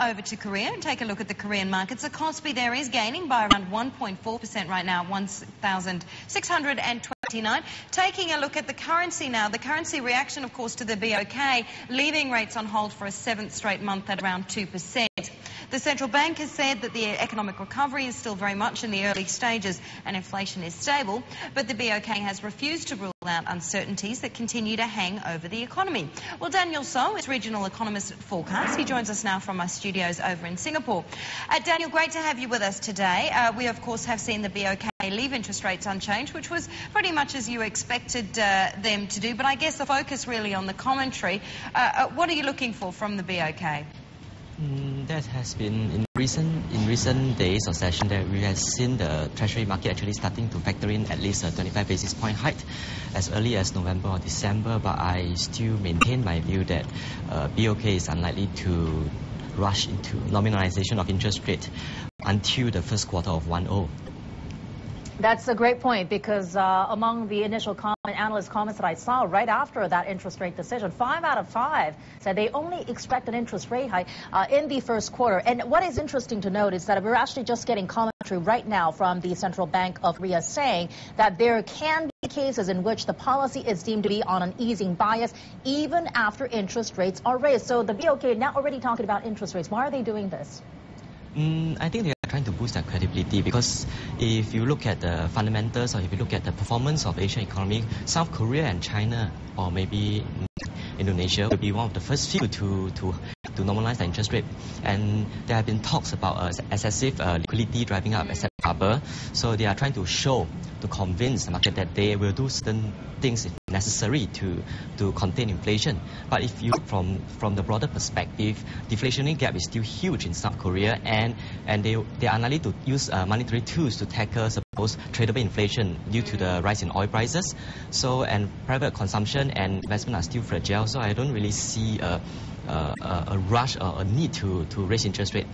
over to Korea and take a look at the Korean markets. The Kospi there is gaining by around 1.4% right now, 1,629. Taking a look at the currency now, the currency reaction, of course, to the BOK, leaving rates on hold for a seventh straight month at around 2%. The central bank has said that the economic recovery is still very much in the early stages and inflation is stable, but the BOK has refused to rule out uncertainties that continue to hang over the economy. Well, Daniel Soh is regional economist at Forecast. He joins us now from our studios over in Singapore. Uh, Daniel, great to have you with us today. Uh, we, of course, have seen the BOK leave interest rates unchanged, which was pretty much as you expected uh, them to do. But I guess the focus really on the commentary. Uh, uh, what are you looking for from the BOK? Mm, that has been in recent in recent days or session that we have seen the treasury market actually starting to factor in at least a 25 basis point hike as early as November or December. But I still maintain my view that uh, BOK is unlikely to rush into nominalization of interest rate until the first quarter of 10. That's a great point because uh, among the initial comment, analyst comments that I saw right after that interest rate decision, five out of five said they only expect an interest rate hike uh, in the first quarter. And what is interesting to note is that we're actually just getting commentary right now from the Central Bank of Korea saying that there can be cases in which the policy is deemed to be on an easing bias even after interest rates are raised. So the BOK now already talking about interest rates. Why are they doing this? Mm, I think trying to boost their credibility because if you look at the fundamentals or if you look at the performance of Asian economy, South Korea and China or maybe Indonesia will be one of the first few to, to, to normalize the interest rate. And there have been talks about uh, excessive uh, liquidity driving up asset So they are trying to show, to convince the market that they will do certain things if necessary to, to contain inflation. But if you from, from the broader perspective, deflationary gap is still huge in South Korea and, and they, they are unlikely to use uh, monetary tools to tackle suppose tradable inflation due to the rise in oil prices. So, and private consumption and investment are still fragile. So I don't really see a, a, a rush or a need to, to raise interest rate.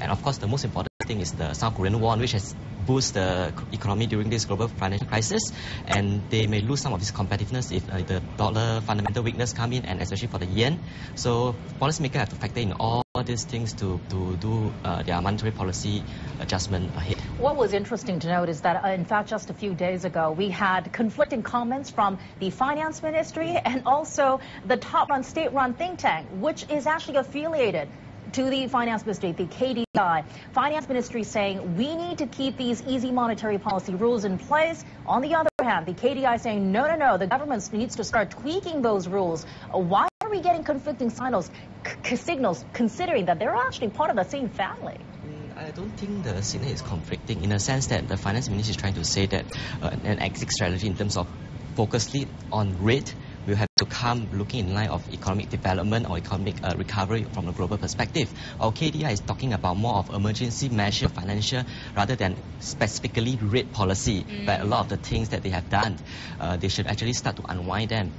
And of course, the most important thing is the South Korean won, which has boosted the economy during this global financial crisis. And they may lose some of its competitiveness if uh, the dollar fundamental weakness come in, and especially for the yen. So policymakers have to factor in all these things to, to do uh, their monetary policy adjustment ahead. What was interesting to note is that, uh, in fact, just a few days ago, we had conflicting comments from the finance ministry and also the top-run state-run think tank, which is actually affiliated to the finance ministry, the KDI. Finance ministry saying we need to keep these easy monetary policy rules in place. On the other hand, the KDI saying no, no, no, the government needs to start tweaking those rules. Why are we getting conflicting signals, signals considering that they're actually part of the same family? I don't think the signal is conflicting in a sense that the finance ministry is trying to say that uh, an exit strategy in terms of focusly on rate will have to come looking in line of economic development or economic uh, recovery from a global perspective. Our KDI is talking about more of emergency measure financial rather than specifically rate policy. Mm. But a lot of the things that they have done, uh, they should actually start to unwind them.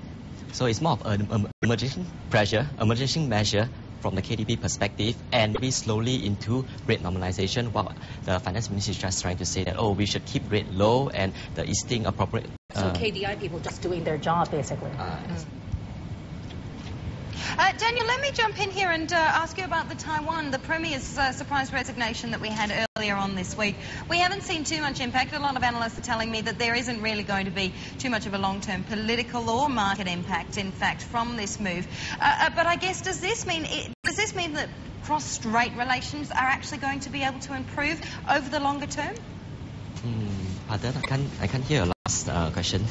So it's more of an emergency pressure, emergency measure from the KDB perspective and maybe slowly into rate normalization while the finance minister is just trying to say that, oh, we should keep rate low and the easing appropriate so uh, KDI people just doing their job, basically. Uh, mm. Uh, Daniel, let me jump in here and uh, ask you about the Taiwan, the Premier's uh, surprise resignation that we had earlier on this week. We haven't seen too much impact. A lot of analysts are telling me that there isn't really going to be too much of a long-term political or market impact, in fact, from this move. Uh, uh, but I guess, does this mean does this mean that cross-strait relations are actually going to be able to improve over the longer term? Hmm, pardon, I can't, I can't hear a last uh, question.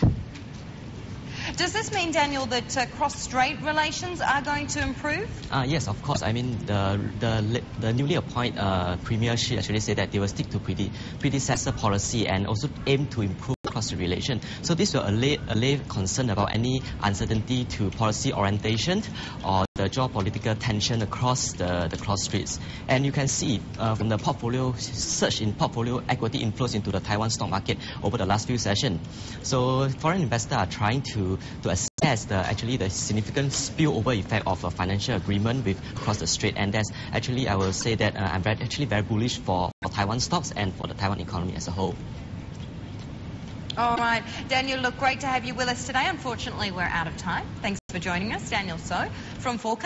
Does this mean, Daniel, that uh, cross-strait relations are going to improve? Uh, yes, of course. I mean, the the, the newly appointed uh, premier should actually say that they will stick to prede predecessor policy and also aim to improve cross relation. So this will allay, allay concern about any uncertainty to policy orientation or the geopolitical tension across the, the cross streets. And you can see uh, from the portfolio search in portfolio equity inflows into the Taiwan stock market over the last few sessions. So foreign investors are trying to, to assess the actually the significant spillover effect of a financial agreement with across the strait. And that's actually, I will say that uh, I'm very, actually very bullish for, for Taiwan stocks and for the Taiwan economy as a whole. All right. Daniel, look, great to have you with us today. Unfortunately, we're out of time. Thanks for joining us. Daniel Soh from Forecast.